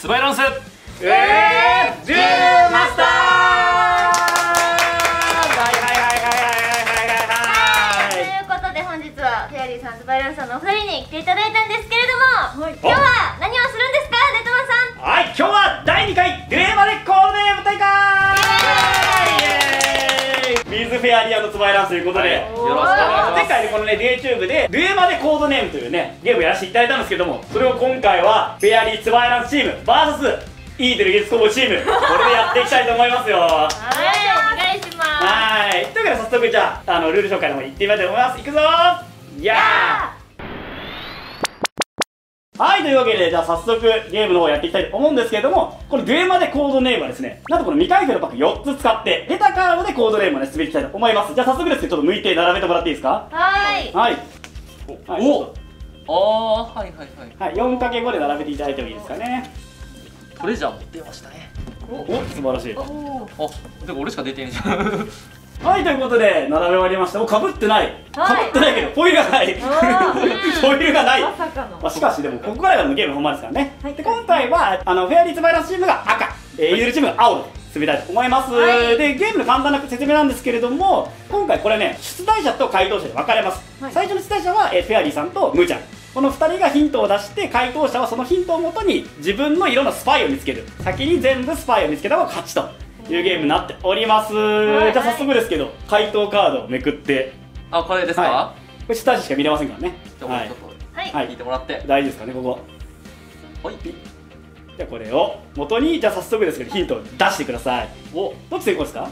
スバイランス。えー、デューマスター。はいはいはいはいはいはいはいということで本日はフェアリーさんとバイランさんのお二人に来ていただいたんですけれども、はい。今日はフェアリアのツバイランスということで、はい。よろしくお願いします。前回ねこのね YouTube でデュエマでコードネームというねゲームをやらせていただいたんですけどもそれを今回はフェアリーツバイランスチーム VS イーテル月工房チームこれでやっていきたいと思いますよ。はい。お願いします。はい。というわけで早速じゃああのルール紹介の方に行ってみたいと思います。いくぞー!やーはいというわけでじゃあ早速ゲームの方やっていきたいと思うんですけれどもこのデュエマでコードネームはですねなんとこの未開封のパック4つ使って出たカードでコードネームをね進めていきたいと思います。じゃあ早速ですねちょっと向いて並べてもらっていいですか？はい。はい。はい。おあーはいはいはい。はい、4×5 で並べていただいてもいいですかね。トレジャー持ってましたね。お素晴らしい。あでも俺しか出てねえじゃんはいということで並べ終わりました。おかぶってない。かはい。ぶってないけどフォイルがない。フあォイルがない。まさかの。まあ、しかしでもここからがのゲーム本番ですからね、はい。で今回はあのフェアリーズバイランスチームが赤、えー、ユールチームが青で進めたいと思います、はい。でゲームの簡単な説明なんですけれども今回これね出題者と回答者で分かれます、はい。最初の出題者は、えーフェアリーさんとムーちゃん。この2人がヒントを出して回答者はそのヒントをもとに自分の色のスパイを見つける。先に全部スパイを見つけた方が勝ちというゲームになっております、い。じゃあ早速ですけど回答カードをめくって。あこれですか、はこれ出題者しか見れませんからね。ちょっとはい、はい聞いてもらって。大事ですかねここ。はい。じゃあこれを元にじゃあ早速ですけどヒントを出してください。お。どっち先行ですか？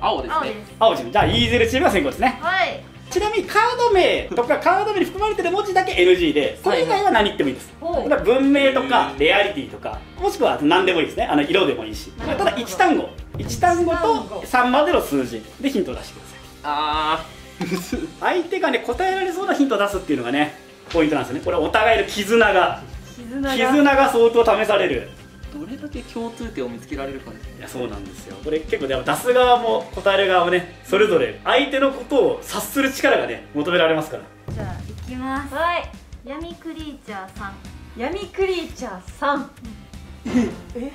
青ですね。青チームじゃあイーゼルチームが先行ですね。はい。ちなみにカード名とかカード名に含まれてる文字だけ NG でそれ以外は何言ってもいいです。ほうだから文明とかレアリティとかもしくは何でもいいですね。あの色でもいいし。ただ1単語1単語一単語と3までの数字でヒントを出してください。あ相手がね答えられそうなヒントを出すっていうのがねポイントなんですよね。これお互いの絆が。絆が。絆が相当試される。ーどれだけ共通点を見つけられるかですね。いやそうなんですよ。これ結構でも出す側も答える側もねそれぞれ相手のことを察する力がね求められますから。じゃあいきます。はい。闇クリーチャーさん。闇クリーチャー3え？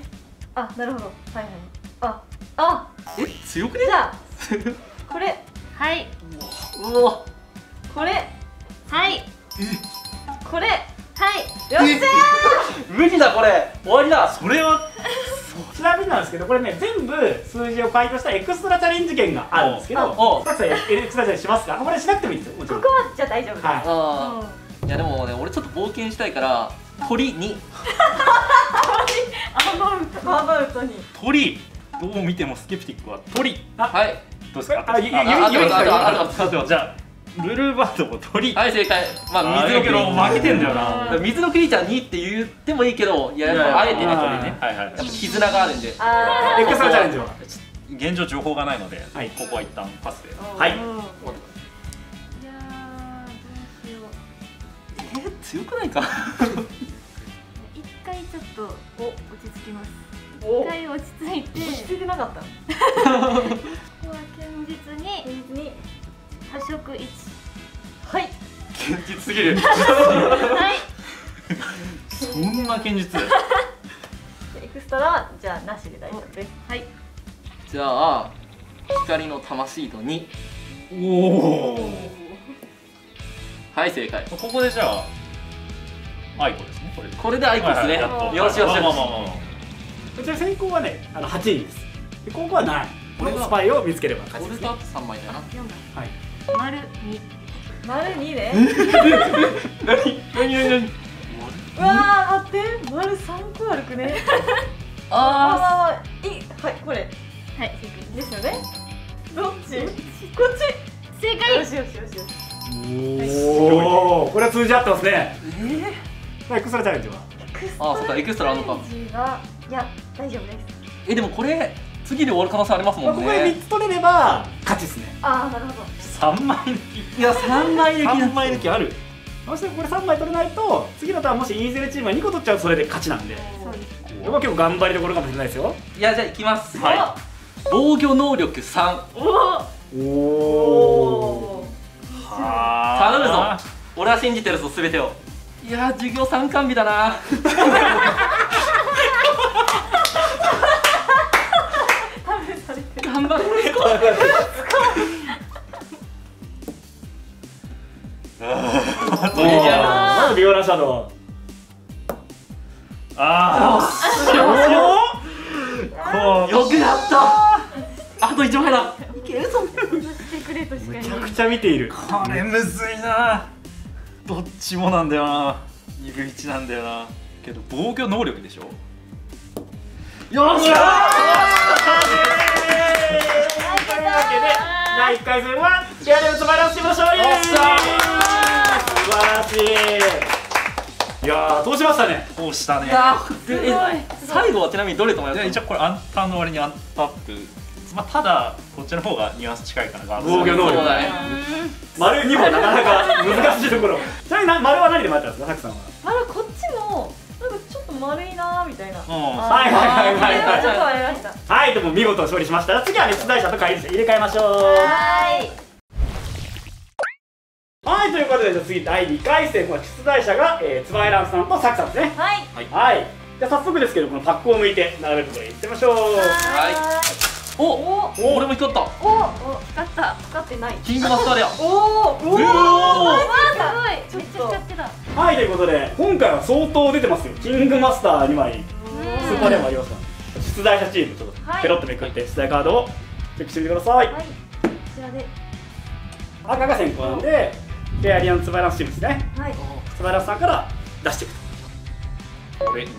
あなるほど。はいはい。ああえ強くね？じゃあ これはい、うわこれはい、これはい。よっしゃ 無理だこれ。終わりだ。それはちなみになんですけどこれね全部数字を回答したエクストラチャレンジ権があるんですけどおうスタッフさんエクストラチャレンジしますか？これしなくてもいいですよ。ここはじゃあ大丈夫です、はい。いやでもね俺ちょっと冒険したいから鳥に。アバウトアバウト。に鳥どう見てもスケプティックは鳥。はい。どうですか？あゆゆああゆゆああああああとじゃあブルーバードも鳥はい正解まああ水のクリだけど負けてんだよな水のクリーチャー2って言ってもいいけどいやあえてねいやいやこれねはいはいやっぱ絆があるんであエクストラチャレンジは現状情報がないので、はいここは一旦パスではいいやーどうしようえ強くないか一回ちょっとお落ち着きますお一回落ち着いて。落ち着いてなかった。のここは堅実に。現実に。多色一。はい現実すぎる。はい。そんな現実。エクストラはじゃあなしで大丈夫です。はい。じゃあ光の魂と2おおはい正解。ここでじゃあアイコですねこれで。これでアイコですね。はいはいやっと。よしよしよし。まあまあまあまあこちら先行はねあの8人です。で今後は7このスパイを見つければ勝ちですね。俺とあと3枚だな。四はい。番丸二。丸2ね。何？何？何？うわー待って。丸3個悪くね。ああーいはいこれ。はい正解。ですよね。どっち？こっち。正解。よしよしよしよし。おおこれは通じ合ってますね。ー？えエクストラチャレンジは？あーそっかエクストラあんのか。いや大丈夫です。えでもこれ次で終わる可能性ありますまあ、もんここでね3つ取れれば勝ちですね。ああなるほど。三枚抜き。いや3枚でき三枚抜きある。そしてこれ3枚取れないと次のターンもしイーゼルチームが2個取っちゃうとそれで勝ちなんで。そうですこれは結構頑張りどころかもしれないですよ。いやじゃあいきます。は防御能力3おお頼むぞ。俺は信じてるぞ全てを。いやー授業参観日だな 頑張れおーまずビオラシャドウああこよくやったあと1枚だしてくれとしかめ言えない。ちゃくちゃ見てい。るこれむずい。などっちもなんだよな2分1なんだよなけど防御能力でしょよっしゃ1回戦はギャレルツバランスチームの勝利素晴らしい。いやー通しましたね。こうしたね。い。や最後はちなみにどれと迷った一応これアンパンの割にアンタップ。まあただこっちの方がニュアンス近いかな防御能力。だね丸2もなかなか難しいところ。ちなみにな丸は何で迷ったんですか？さくさんは。あなーみたいはいはいはい。はいはい。ちょっとありましたはいでも見事勝利しました。次はね出題者と会議者。入れ替えましょうはい。はいということでじゃあ次第2回戦この出題者が、えー、つばいらんさんとさくさんです。ねはい。はい。じゃあ早速ですけどこのパックを向いて並べるところに行ってみましょう。おおお俺も光った。おお光った。光ってない。キングマスターレアおおおうおすごい。めっちゃ使ってた。はいということで今回は相当出てますよ。キングマスター2枚スーパーレアもありますから出題者チームちょっとはい。ペロッとめくって出題カードをチェックしてみてください、はい。こちらで。赤が先行なんでフェアリアンツバイランスチームですね。はい。ツバイランスさんから出していく俺に。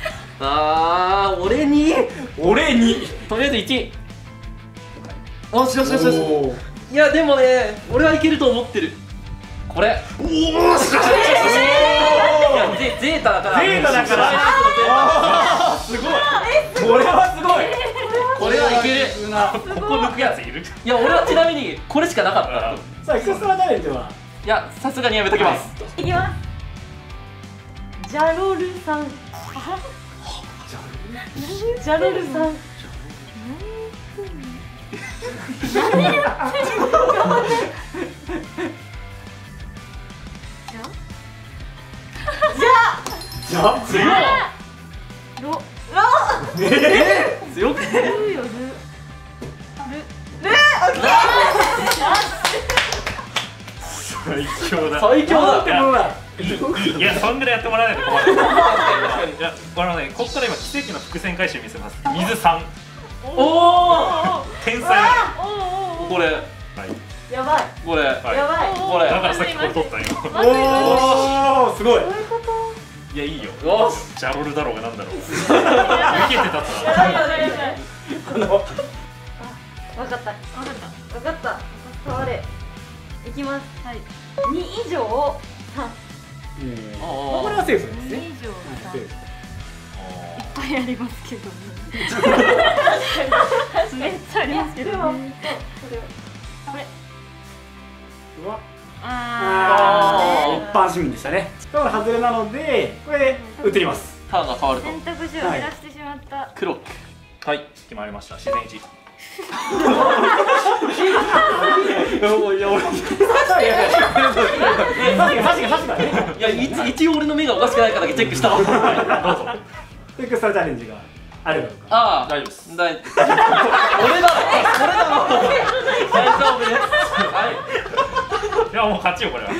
あー俺に？と俺に。とりあえず1よしよしよしよし。いやでもね俺はいけると思ってる。これ。おおしかしいやゼゼータだから。ゼータだから。あーすごい。これはすごい。これはいける。ここ抜くやついる。いや俺はちなみにこれしかなかった。さあ。エクストラチャレンジは？いやさすがにやめときます。い。きます。ジャロルさん。ジャロル。さん。じゃあ。次はロロ強くね。ルよル最強だ。最強だってものだいやそんぐらいやってもらわないと困るいやこのねここから今奇跡の伏線回収見せます水さんおお天才これはいやばいこれはいやばいこれだからさっきこれ取ったよおおすごいどういやいいよ。よし。ジャロルだろうがなんだろう。抜けてたつやばいやばいやばい。あのわかった。わかった。わかった。変われ。いきます。はい。二以上三うん。あこれはセーフですね。以上セーフ。いっぱいありますけど めっちゃありますけどでもねこれ。うわ。ああ般市民でしたね。だから外れなのでこれで移ります。ターンが変わると。選択肢を減らしてしまった。クロックはい決まりました。自然一。いや一一応俺の目がおかしくないかだけチェックしたわどうぞエクストラチャレンジがあるのかああ大丈夫ですだい俺だろ俺だろ大丈夫ですはいやもう勝ちよこれは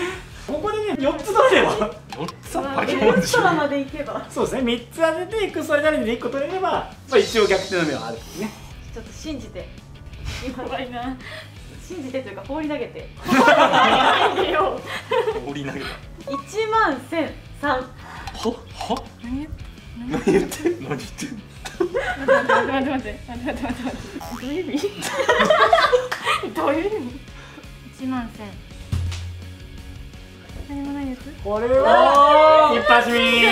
4つ取れれば。4つは化けエ物でしょまで行けば。そうですね。3つ当ててエクストラチャレンジで1個取れれば、まあ、一応逆転の目はあるんですね。ちょっと信じて。いな信じてというか放り投げて。放り投げた。一万千三。は？は？何何言ってん何言って待って待って待って待って待って待って待ってどういう意味どういう意味一万千何もないやつ？一これは一般市民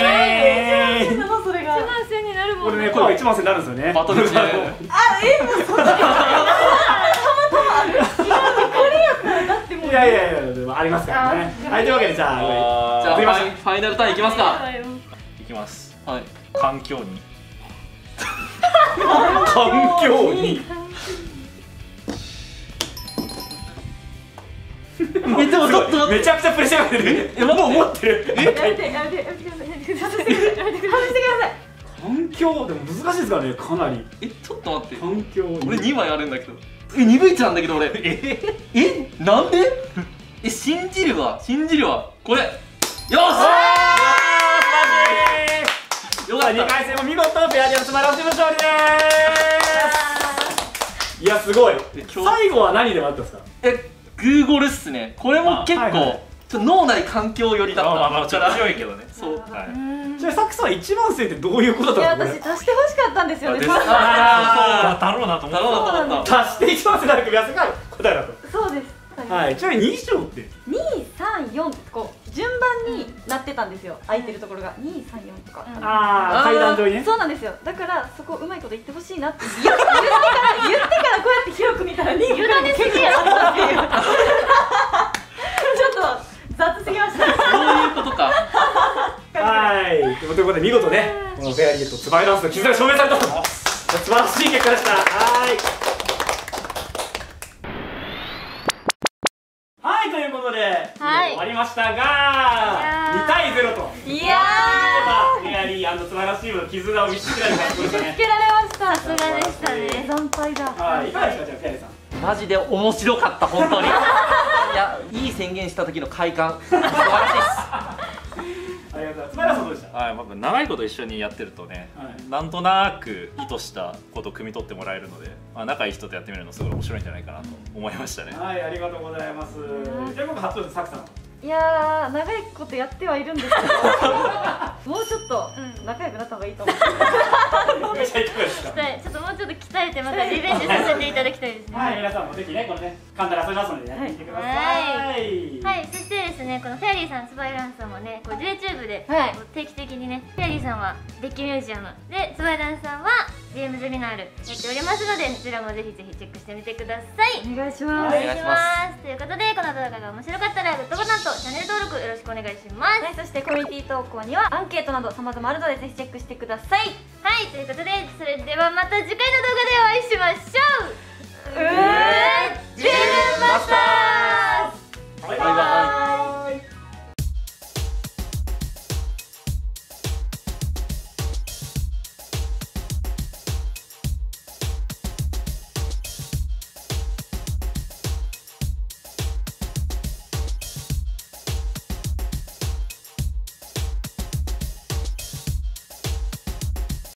なのそれが。万千になるもんこれねこれが1万1000になるんですよね。バトル中。あえもうそんなたまたまある？いやこれやったらだってもういやいやいやでもありますからね。あはいというわけでじゃああじゃあファイファイナルターンいきますか。いきます。はい。環境に。環境に？えでもちょっと待っめちゃくちゃプレッシャーが出る。え？もう持ってる。やめてやめてやめてくださいやめてください。やめてください。環境でも難しいですからねかなり。えちょっと待って。環境。俺2枚あるんだけど。え2分1なんだけど俺。え？え？なんで？え信じるわ。信じるわ。これ。よし！よかっ2た回戦も見事ペアディアの素晴らしい勝利です。いやすごい。最後は何で待ったんですか？えグーゴルっすね。これも結構、あはいはい。脳内環境寄りだった。まあまあまあちょっと強いいけどね。そう。うはい。んじゃあサクさん1番戦ってどういうこといやだったんですか私足してほしかったんですよね。ですそうあだろうなと思った。足して1番戦になる組み合わせが答えだと。そうです。はい。ちなみに2以上って？234ってこう順番になってたんですよ空いてるところが。234とか、うん。ああ階段上にね。そうなんですよ。だからそこうまいこと言ってほしいなって言言ってから言ってからこうやって広く見たら2委ね。すぎやったっていうちょっと雑すぎましたそういうことかはいということで見事ねこのフェアリーとツバイランスの絆が証明されたと素晴らしい結果でしたはいはいということで、はい終わりましたがやー。2対0と。いやフェアリー素晴らしいの絆を見つけられたことでしたね。ーつけられました。さすがでしたね。惨敗だ。はい。い。かがですかじゃあフェアリーさん。マジで面白かった本当に。いやいい宣言した時の快感。素晴らしいです。ありがとうございます。どうでした？はい、まあ、長いこと一緒にやってるとね、はい。なんとなく意図したことを汲み取ってもらえるので、まあ、仲いい人とやってみるのすごい面白いんじゃないかなと思いましたね。はいありがとうございます。じゃあ僕初登場サクさんいやー長いことやってはいるんですけどもうちょっとうん。仲良くなった方がいいと思う。めちゃいかがですか？はいちょっともうちょっと鍛えてまたリベンジさせていただきたいですね。はい、皆さんもぜひね、これね、簡単に遊びますのでね、はい。見てください。はい、そしてですね、このフェアリーさん、スパイランスさんもね、こう YouTube で、はい。こう定期的にね、フェアリーさんはデッキミュージアムで、スパイランスさんはゲームゼミナールやっておりますので、そちらもぜひぜひチェックしてみてください。お願いしおます願いします。ということで、この動画が面白かったら、グッドボタンとチャンネル登録よろしくお願いします。はい、そしてコミュニティ投稿にはアンケートなど様々あるのでぜひチェックしてくださいはい、ということで、それではまた次回の動画でお会いしましょううわ